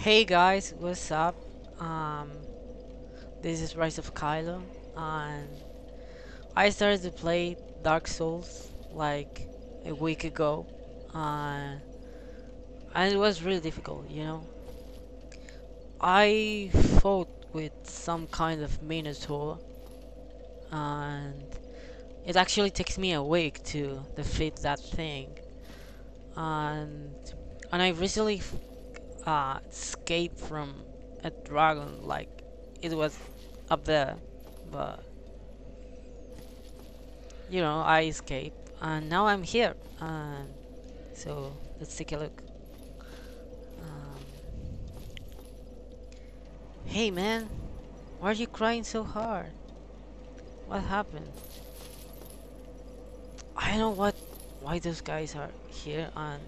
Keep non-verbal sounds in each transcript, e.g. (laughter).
Hey guys, what's up? Um, this is Ryse of Kylo, and I started to play Dark Souls like a week ago, uh, and it was really difficult, you know. I fought with some kind of Minotaur, and it actually takes me a week to defeat that thing, and and I recently uh, escape from a dragon like it was up there but you know I escaped and now I'm here and so let's take a look. Um, hey man why are you crying so hard? What happened? I don't know what why those guys are here and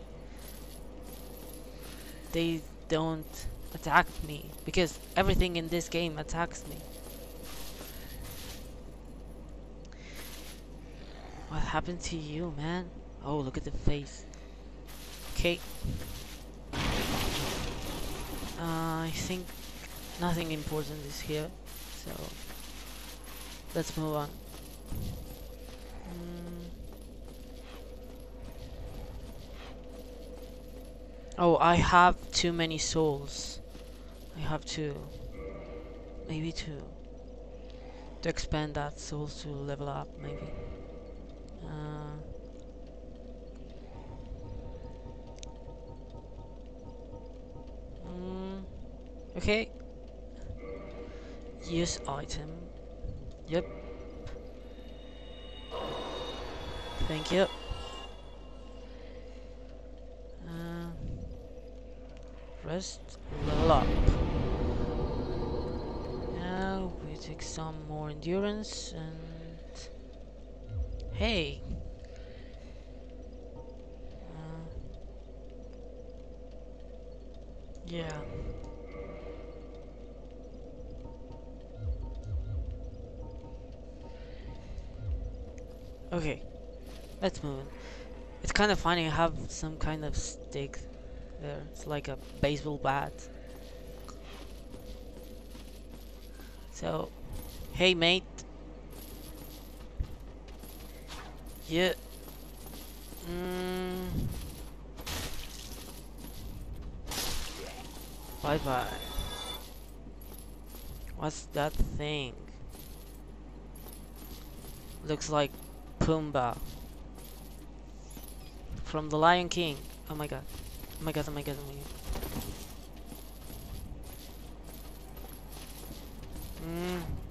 they don't attack me because everything in this game attacks me. What happened to you, man? Oh, look at the face. Okay. Uh, I think nothing important is here, so let's move on. Mm. Oh, I have too many souls. I have to... Maybe to... To expand that souls to level up, maybe. Uh, mm, okay. Use item. Yep. Thank you. Uh, rest, level up. Now we take some more endurance and hey. Uh, yeah. Okay, let's move. It's kind of funny. I have some kind of stick there. It's like a baseball bat. So, hey mate. Yeah. Mm. Bye bye. What's that thing? Looks like Pumbaa from the Lion King. Oh my god. Oh my god, oh my god, oh my god. Mm.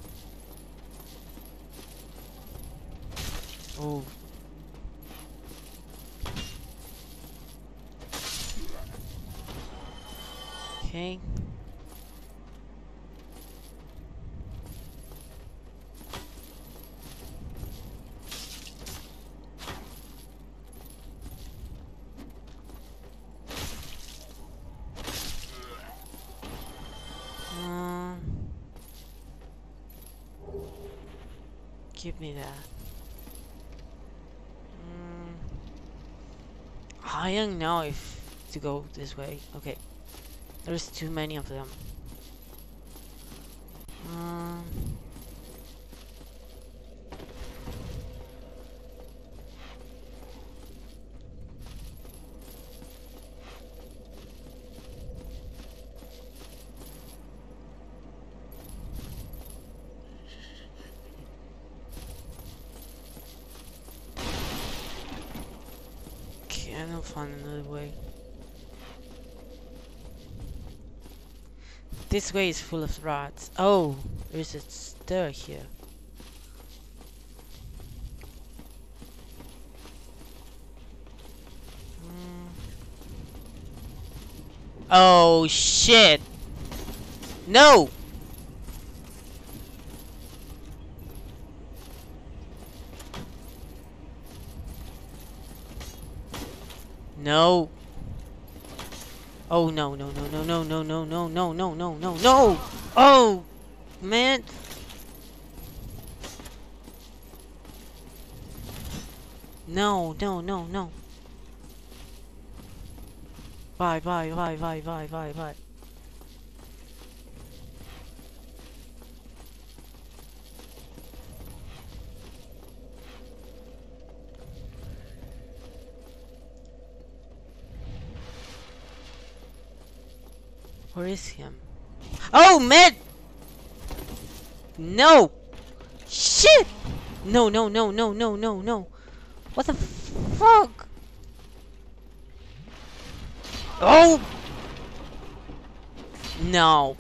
Me that. Mm, I don't know if to go this way. Okay, there's too many of them. Um, okay, I'll find another way. This way is full of rats. Oh, there's a stir here. Mm. Oh shit! No! No! Oh no no no no no no no no no no no no no! Oh man! No no no no! Bye bye bye bye bye bye bye! Where is him? Oh, med! No! Shit! No, no, no, no, no, no, no. What the fuck? Oh! No.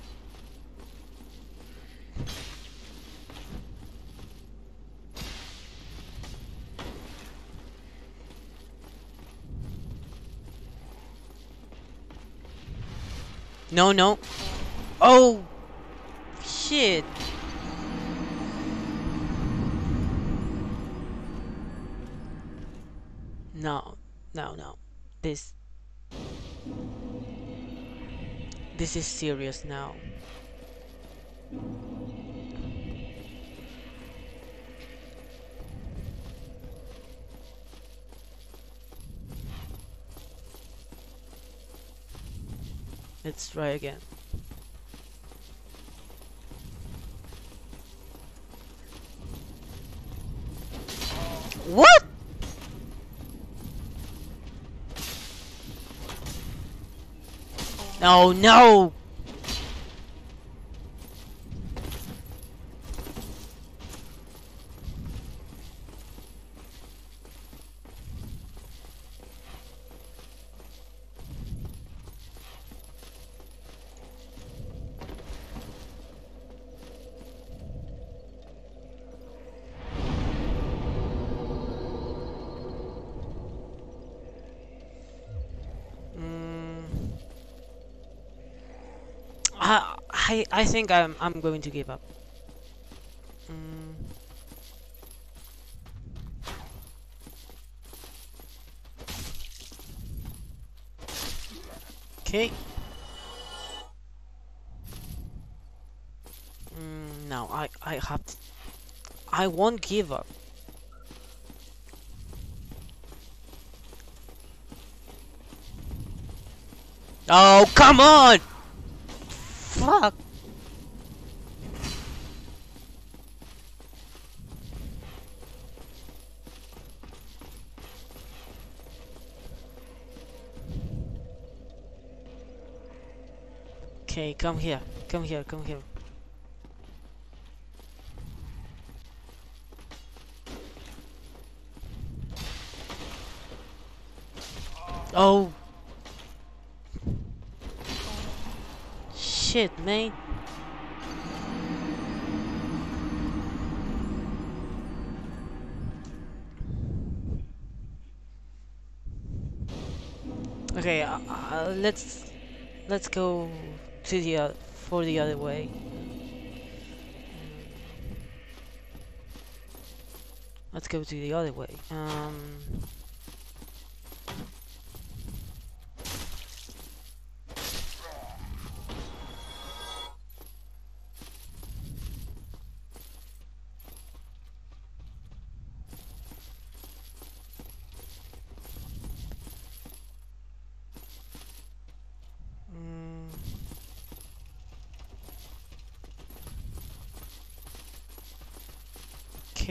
No, no. Oh! Shit. No, no, no. This... This is serious now. Let's try again. What? Oh, no, no! I think I'm I'm going to give up. Mm. Okay. Mm, no, I I have to, I won't give up. Oh, come on! Fuck. Okay, come here. Come here, come here. Oh. Shit, man. Okay, uh, uh, let's let's go to the for the other way. Let's go to the other way. Um.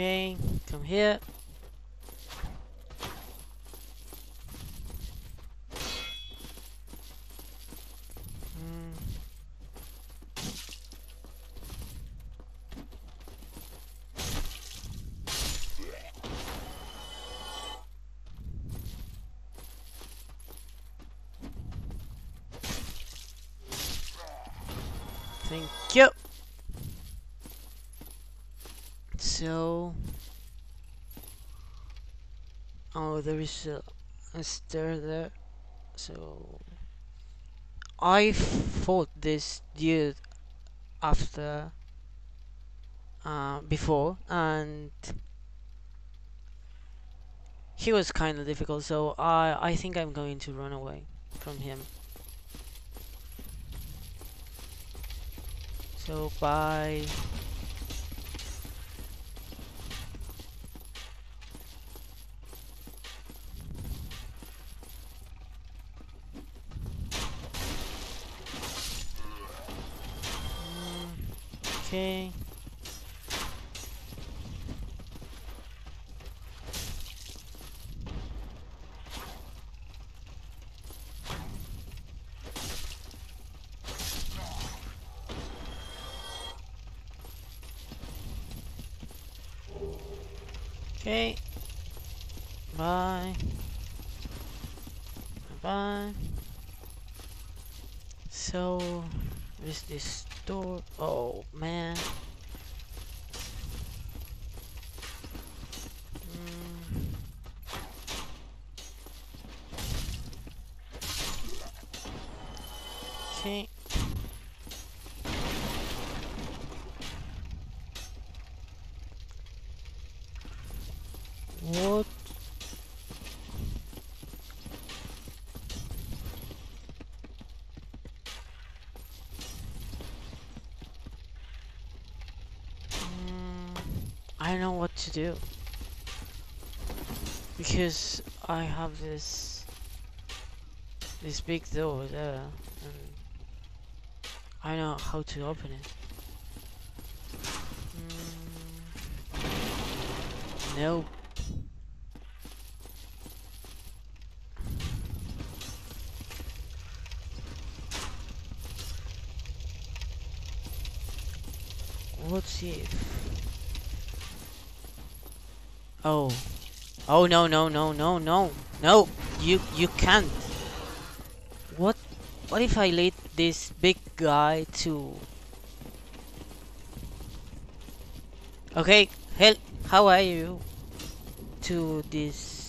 Okay, come here. Is a, stair there. So, I fought this dude after, uh, before, and he was kind of difficult. So I, I think I'm going to run away from him. So bye. Okay. Okay. Bye. Bye. So, with this door? Oh man. Mm. Okay. What? Mm, I don't know what to do. Because I have this this big door there and I know how to open it. Mm, nope. What's if? Oh. Oh no no no no no no you you can't. What what if I lead this big guy to Okay, hell how are you to this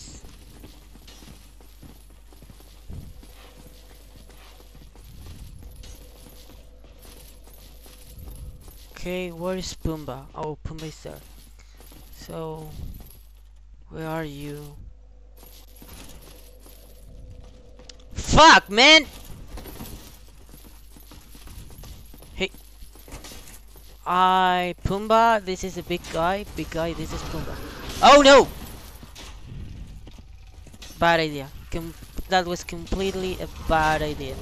Okay, where is Pumbaa? Oh, Pumbaa is there. So, where are you? Fuck, man! Hey. I, Pumbaa, this is a big guy. Big guy, this is Pumbaa. Oh no! Bad idea. Com that was completely a bad idea.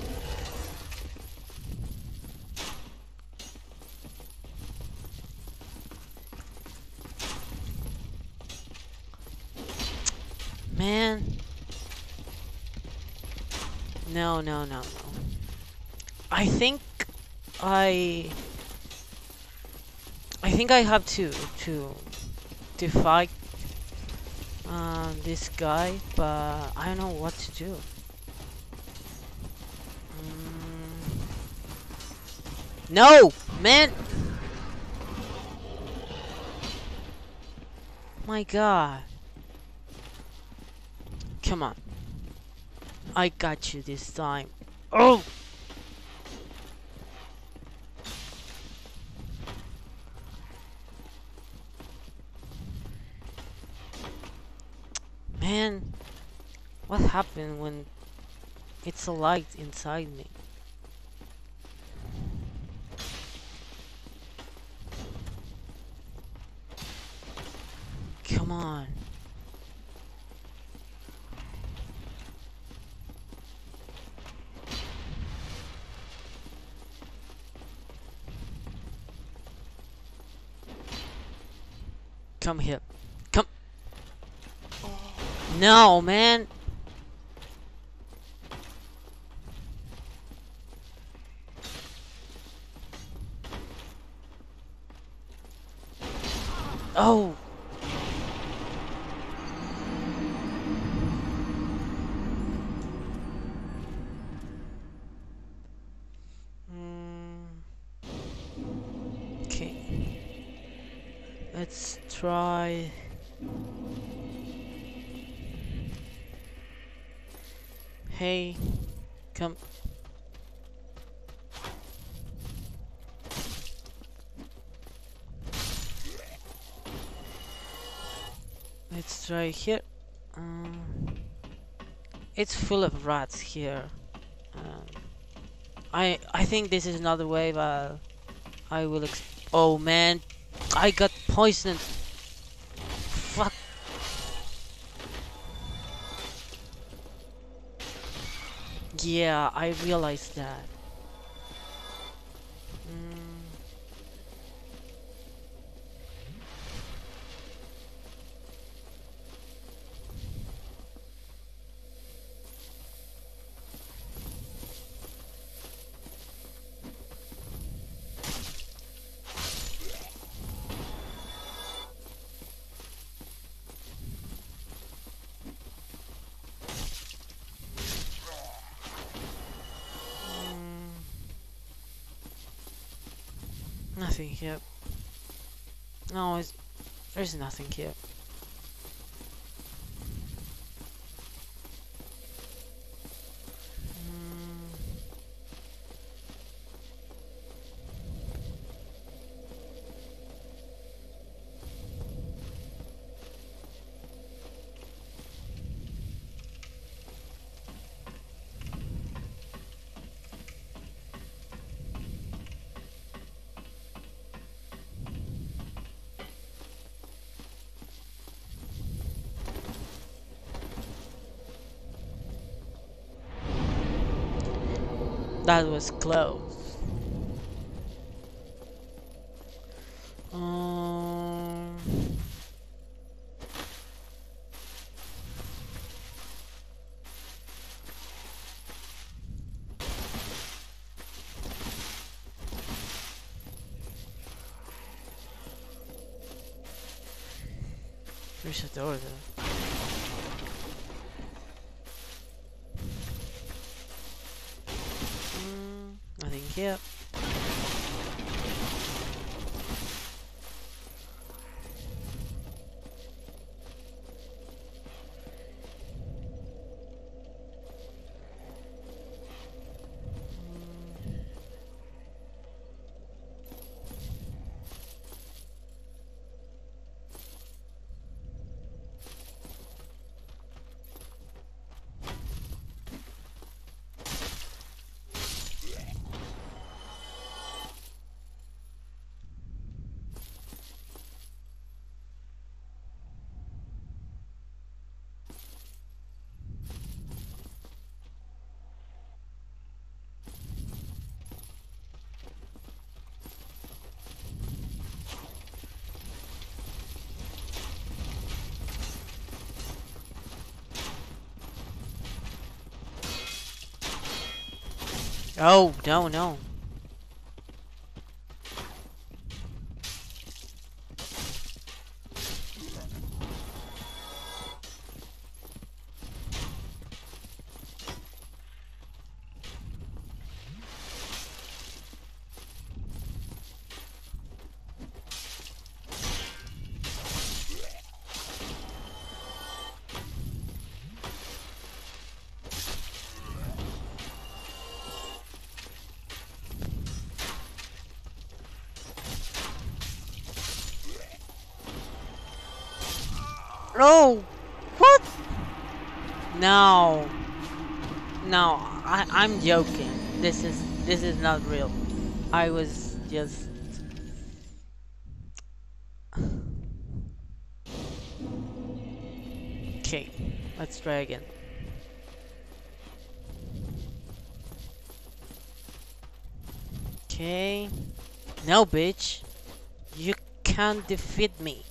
Man. No, no, no, no. I think I I think I have to to to fight um, this guy, but I don't know what to do. Mm. No, man. My God. Come on. I got you this time. Oh! Man, what happened when it's a light inside me? Come on. Come here. Come. No, man. Oh. Here. Um, it's full of rats here. Um, I I think this is another way, but I will. Oh man, I got poisoned. Fuck. Yeah, I realized that. Nothing here. No, there's nothing here. That was close. Oh, no, no. Oh, what? No, no, I, I'm joking. This is this is not real. I was just. Okay, let's try again. Okay. No, bitch. You can't defeat me.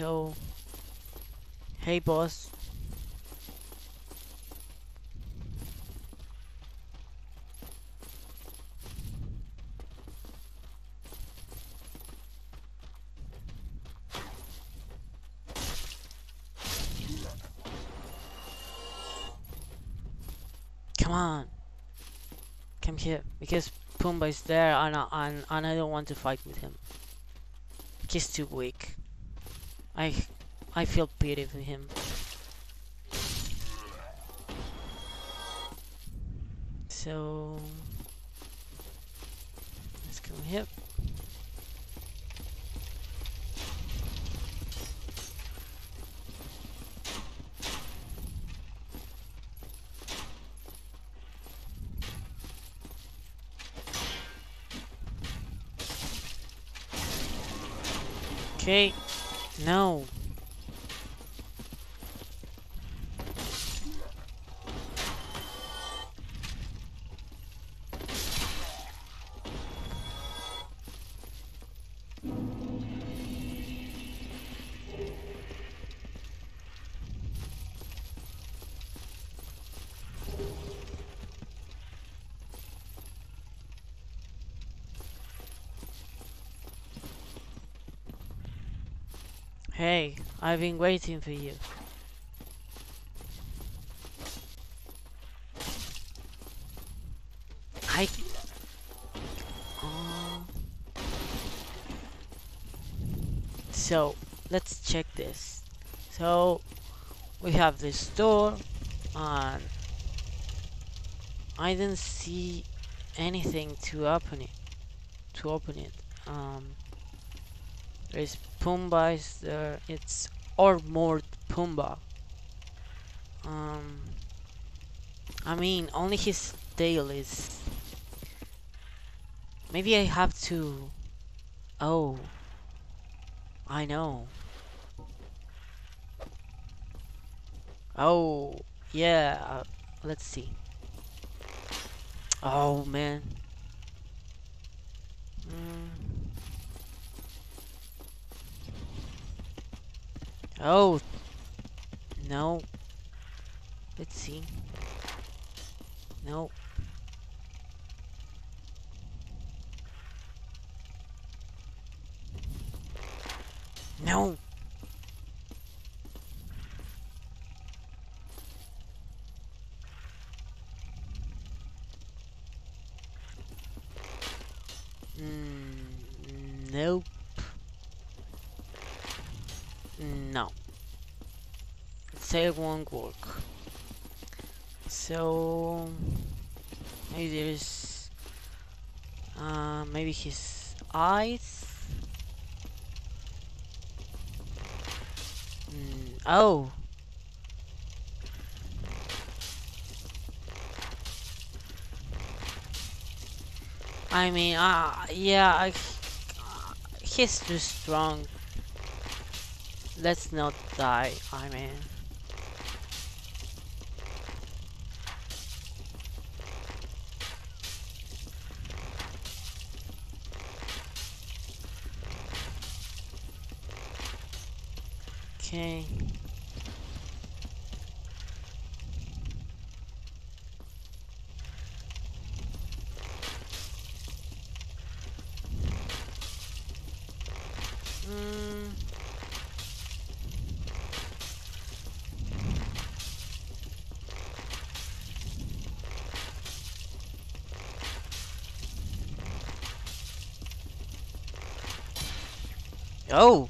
So, hey boss. Come on. Come here. Because Pumbaa is there and I, and, and I don't want to fight with him. He's too weak. I I feel pity for him. So let's go here. Okay. No. I've been waiting for you. I. So let's check this. So we have this door, and I didn't see anything to open it. To open it, um, there's Pumbaa there. It's armored Pumbaa. Um, I mean, only his tail is. Maybe I have to. Oh, I know. Oh, yeah. Uh, let's see. Oh man. Mm. Oh. No. Let's see. No. No. Mm, nope. No. Work. So maybe there's uh, maybe his eyes. Mm, oh. I mean, uh, yeah, I, uh, he's too strong. Let's not die, I mean. Okay. Mm. Oh.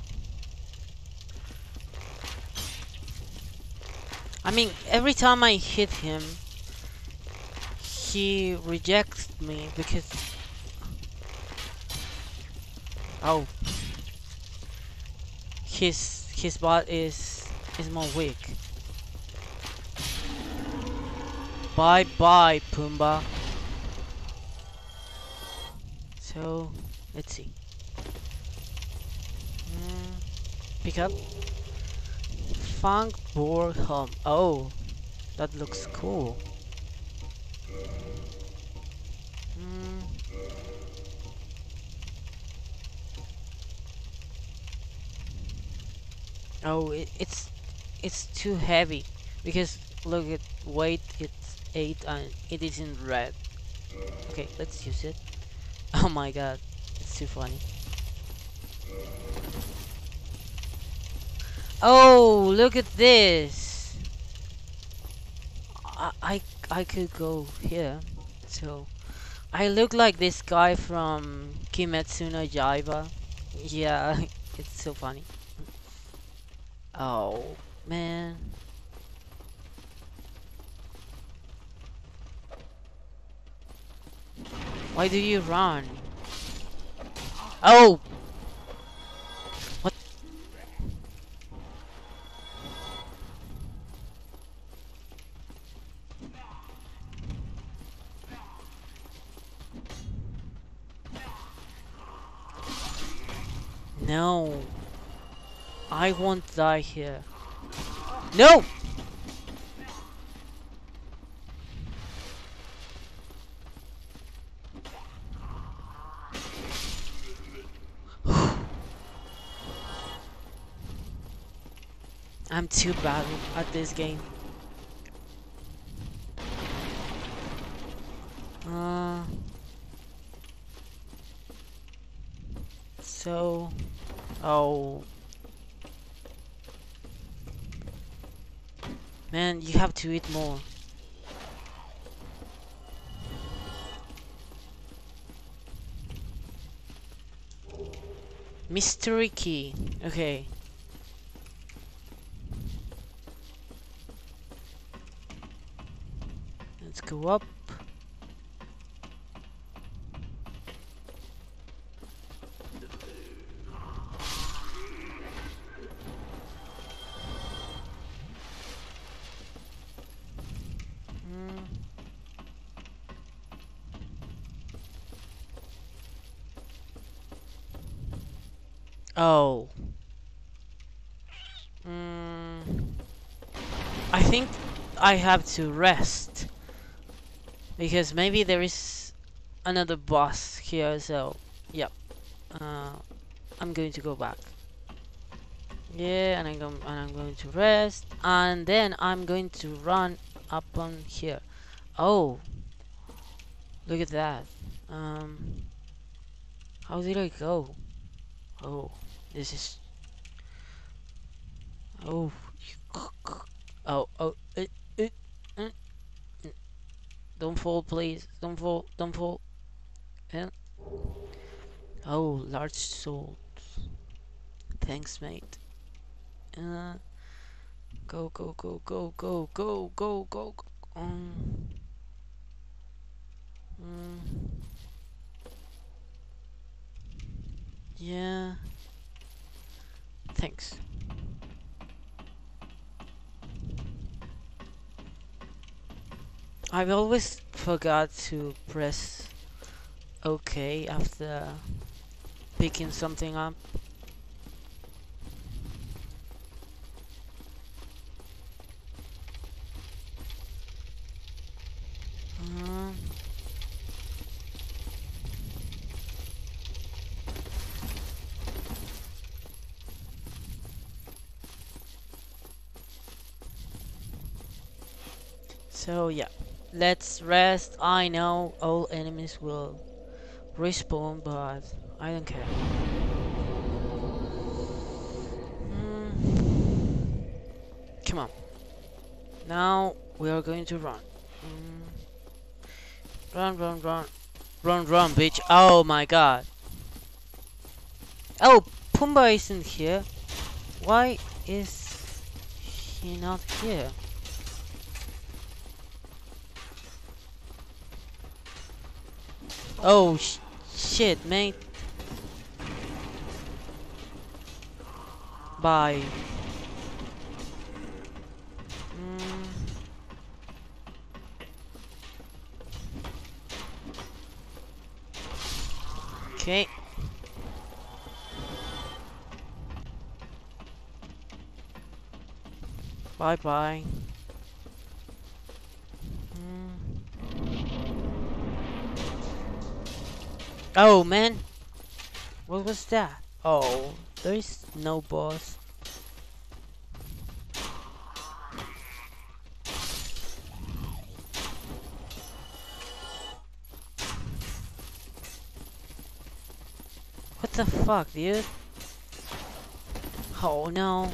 I mean, every time I hit him, he rejects me because. Oh. His his bot is is more weak. Bye bye, Pumbaa. So, let's see. Mm, pick up. Funk Boar Home. Oh, that looks cool. Mm. Oh, it, it's it's too heavy because look at weight. It's eight and it is in red. Okay, let's use it. (laughs) Oh my god, it's too funny. Oh, look at this. I, I, I could go here. So, I look like this guy from Kimetsu no. Yeah, (laughs) it's so funny. Oh, man. Why do you run? Oh! No. I won't die here. No! (sighs) I'm too bad at this game. to eat more. Mystery key. Okay. Let's go up. Oh. Mm. I think I have to rest. Because maybe there is another boss here, so yep. Uh, I'm going to go back. Yeah, and I'm going and I'm going to rest, and then I'm going to run up on here. Oh, look at that. Um, how did I go? Oh, this is. Oh, oh, oh, it, it, mm. don't fall, please. Don't fall, don't fall. Yeah. Oh, large soul. Thanks, mate. Uh, go, go, go, go, go, go, go, go. go. Um, mm, yeah. Thanks. I've always forgot to press OK after picking something up. Um, So yeah, let's rest. I know all enemies will respawn, but I don't care. Mm. Come on. Now we are going to run. Mm. Run, run, run. Run, run, bitch. Oh my god. Oh, Pumbaa isn't here. Why is he not here? Oh, sh shit, mate. Bye. Okay. Bye bye. Oh man, what was that? Oh, there is no boss. What the fuck, dude? Oh no.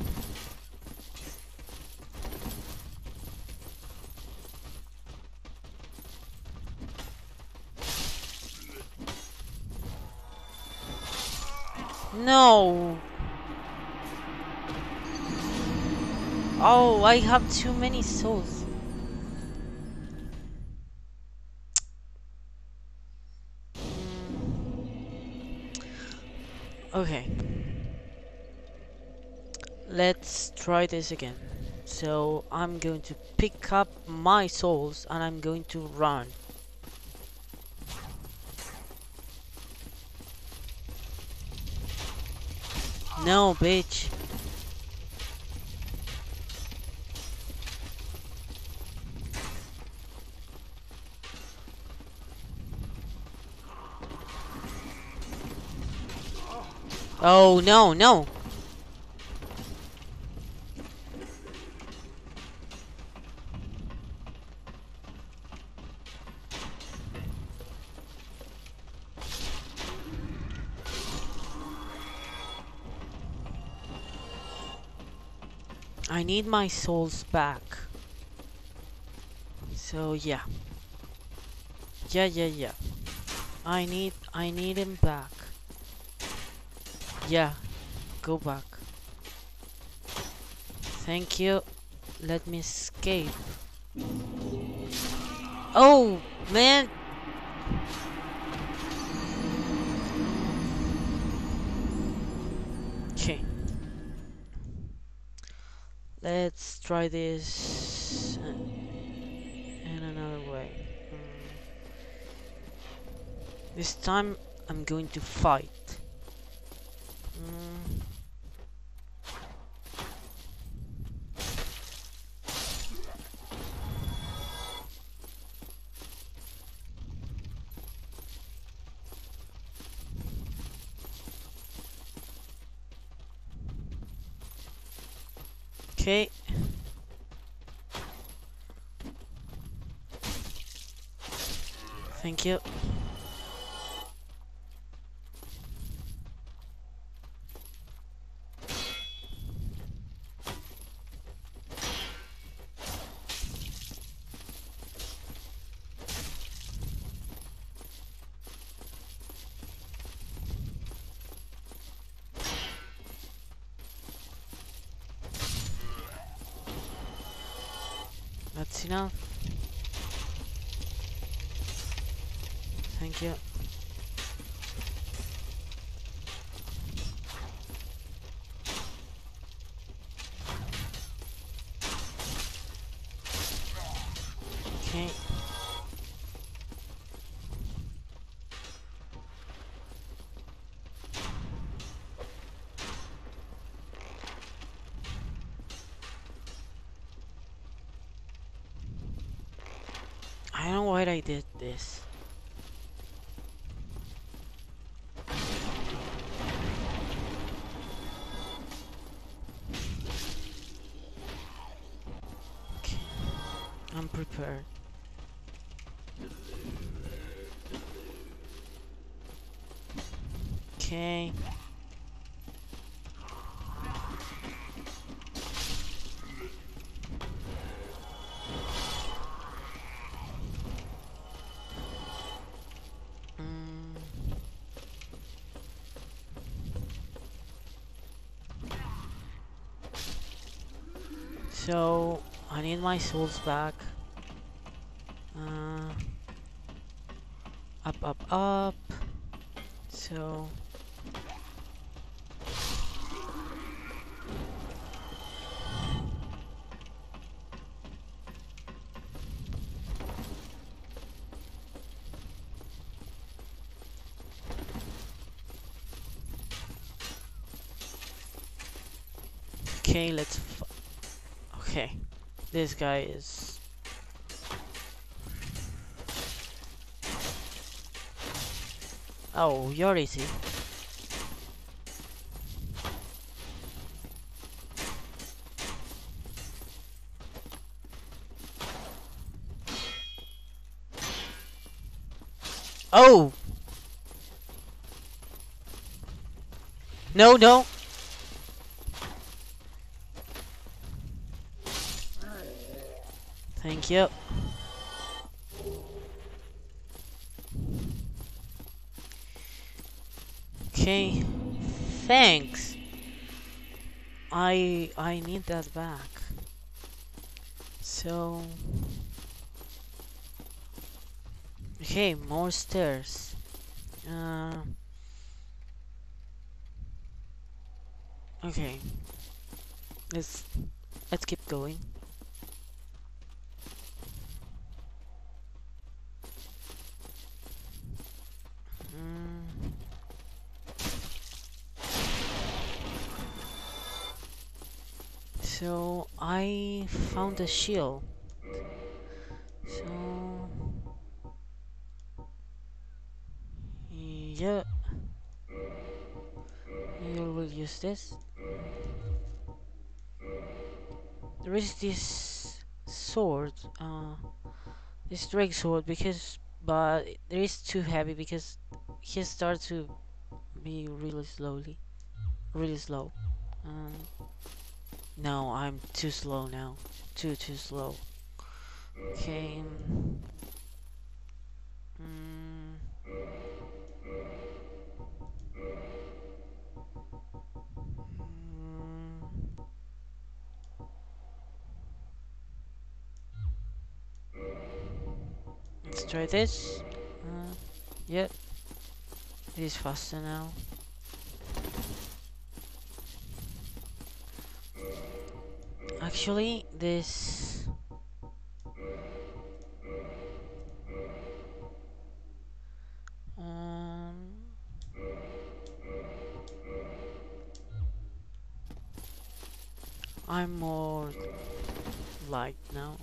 No. Oh, I have too many souls. Okay. Let's try this again. So I'm going to pick up my souls and I'm going to run. No, bitch. Oh, no, no. Need my souls back. So yeah. Yeah, yeah, yeah. I need I need him back. Yeah, go back. Thank you. Let me escape. Oh, man! Try this in another way. Mm. This time I'm going to fight. Mm. Okay. You. That's enough. Thank you. Okay. I did this. So I need my souls back. Uh, up, up, up. So okay, let's. Okay, this guy is. Oh, you're easy. Oh! No, no! You. Okay. Thanks. I I need that back. So Okay, more stairs. Uh Okay. Let's let's keep going. So I found a shield. So yeah, you will use this. There is this sword, uh, this drake sword because, but it is too heavy because he starts to be really slowly, really slow. Um, no, I'm too slow now. Too, too slow. Okay. Mm. Let's try this. Uh, yep. It is faster now. Actually, this... Um... I'm more light now.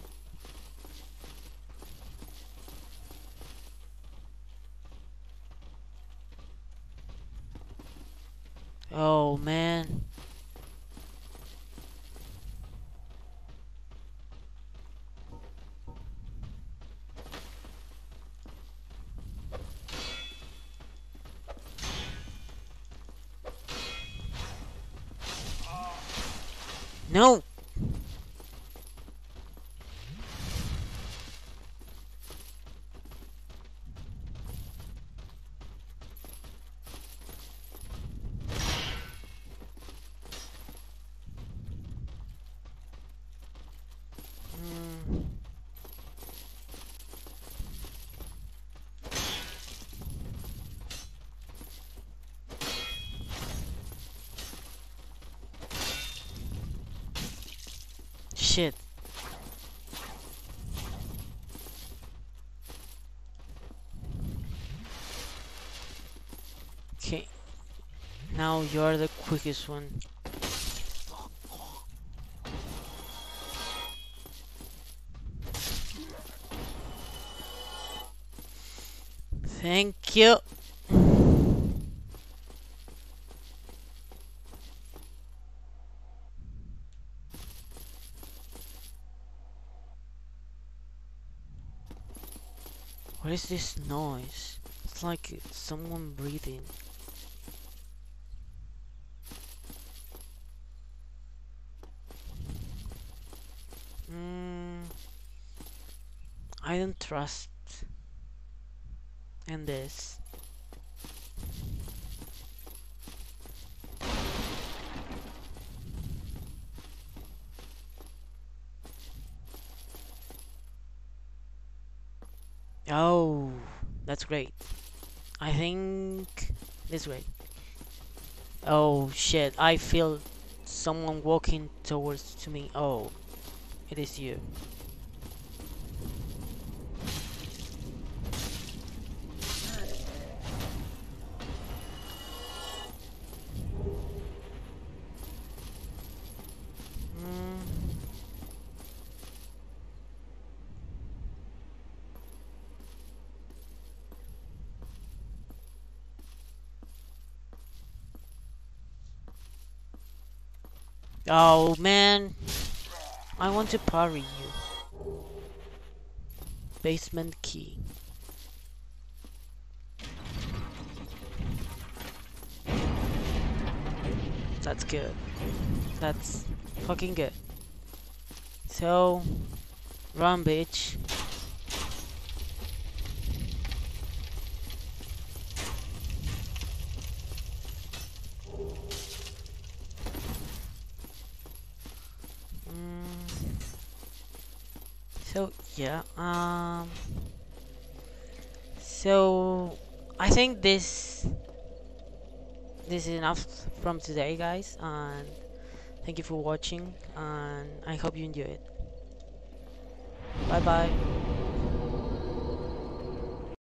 Oh man. No! Mm. Shit. Okay. Now you're the quickest one. Thank you. What is this noise? It's like someone breathing. Mm, I don't trust in this. Oh, that's great. I think this way. Oh shit, I feel someone walking towards to me. Oh, it is you. Oh man, I want to parry you. Basement key. That's good. That's fucking good. So, run, bitch. Mm. So yeah, um, so I think this this is enough from today, guys, and thank you for watching, and I hope you enjoy it. Bye bye.